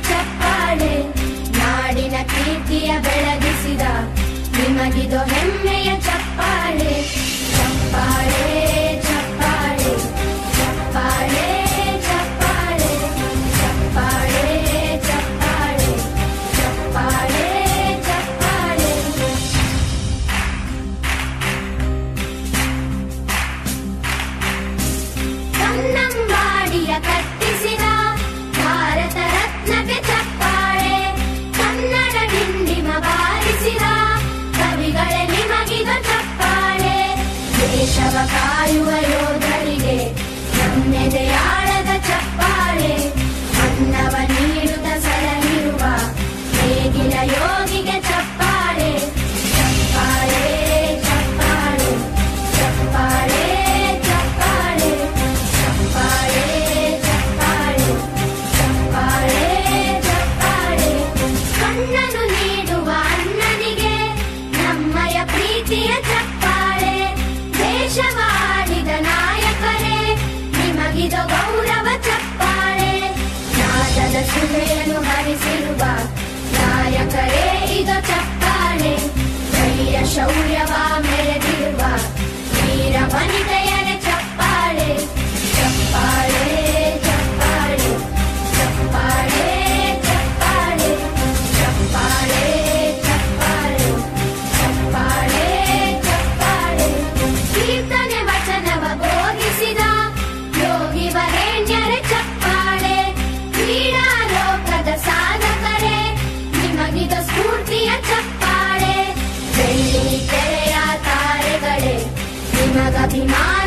ಚಪ್ಪಾಳೆ. ನಾಡಿನ ಕೀರ್ತಿಯ ಬೆಳಗಿಸಿದ ನಿಮಗಿದು ಹೆಮ್ಮೆಯ ಚಪ್ಪಾಳೆ. ಚಪ್ಪಾಳೆ ಚಪ್ಪಾಳೆ ಚಪ್ಪಾಳೆ ಚಪ್ಪಾಳೆ. ಚಪ್ಪಾಳೆ ಚಪ್ಪಾಳೆ ಚಪ್ಪಾಳೆ ಚಪ್ಪಾಳೆ. ದೇಶವ ಕಾಯುವ ಯೋಧರಿಗೆ ನಮ್ಮೆದೆಯಾಳದ ಚಪ್ಪಾಳೆ. ಸುಳ್ಳೆಯನ್ನು ಹರಿಸಿರುವ ನಾಯಕರೇ ಈಗ ಚಪ್ಪಾಳೆ ಶೌರ್ಯವ Latina.